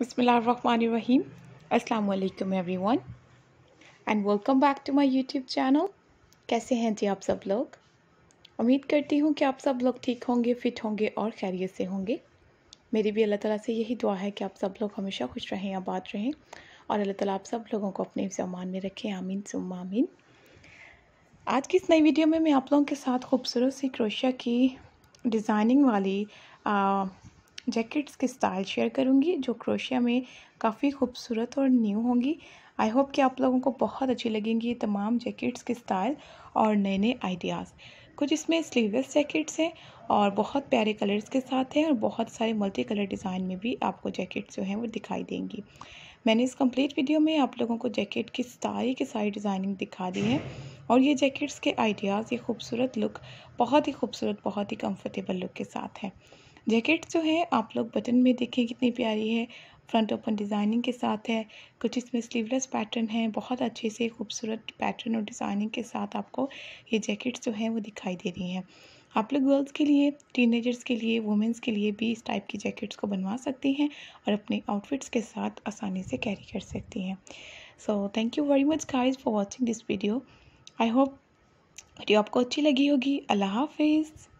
Bismillahirrahmanirrahim. Assalamu alaikum everyone. And welcome back to my YouTube channel. कैसे हैं जी आप सब लोग? उम्मीद करती हूँ कि आप सब लोग ठीक होंगे फिट होंगे और खैरियत से होंगे। मेरी भी अल्लाह ताला से यही दुआ है कि आप सब लोग हमेशा खुश रहें, आबाद रहें और अल्लाह ताला आप सब लोगों को अपने सामान में रखें। आमीन सुम आमीन। आज की इस नई वीडियो में मैं आप लोगों के साथ खूबसूरत सी क्रोशिया की डिज़ाइनिंग वाली जैकेट्स के स्टाइल शेयर करूँगी, जो क्रोशिया में काफ़ी खूबसूरत और न्यू होंगी। आई होप कि आप लोगों को बहुत अच्छी लगेंगी तमाम जैकेट्स के स्टाइल और नए नए आइडियाज़ कुछ इसमें स्लीवलेस जैकेट्स हैं और बहुत प्यारे कलर्स के साथ हैं और बहुत सारे मल्टी कलर डिज़ाइन में भी आपको जैकेट्स जो हैं वो दिखाई देंगी। मैंने इस कंप्लीट वीडियो में आप लोगों को जैकेट की सारी की सारी डिज़ाइनिंग दिखा दी है और ये जैकेट्स के आइडियाज़ ये खूबसूरत लुक बहुत ही खूबसूरत, बहुत ही कंफर्टेबल लुक के साथ है। जैकेट जो है, आप लोग बटन में देखें कितनी प्यारी है। फ्रंट ओपन डिज़ाइनिंग के साथ है। कुछ इसमें स्लीवलेस पैटर्न है। बहुत अच्छे से खूबसूरत पैटर्न और डिज़ाइनिंग के साथ आपको ये जैकेट्स जो हैं, वो दिखाई दे रही हैं। आप लोग गर्ल्स के लिए टीनेजर्स के लिए वुमेंस के लिए भी इस टाइप की जैकेट्स को बनवा सकती हैं और अपने आउटफिट्स के साथ आसानी से कैरी कर सकती हैं। So thank you very much guys for watching this video I hope video आपको अच्छी लगी होगी। अल्लाह हाफिज़।